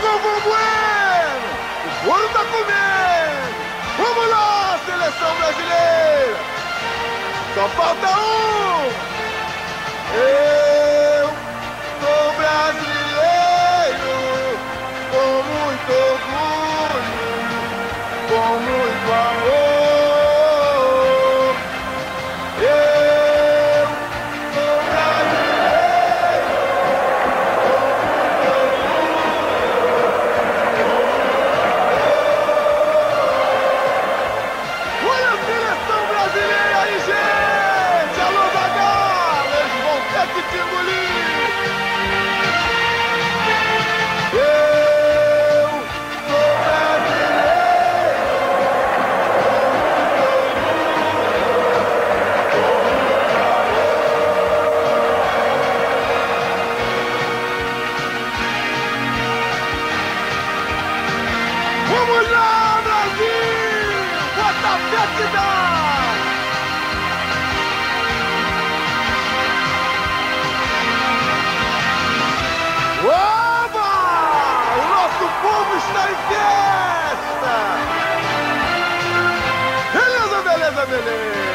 Galvão Bueno! O couro tá comendo! Vamos lá, seleção brasileira! Só falta um! Eu sou brasileiro com muito orgulho, com muito Vamos lá, Brasil! Que dá! Oba! O nosso povo está em festa! Beleza, beleza, beleza!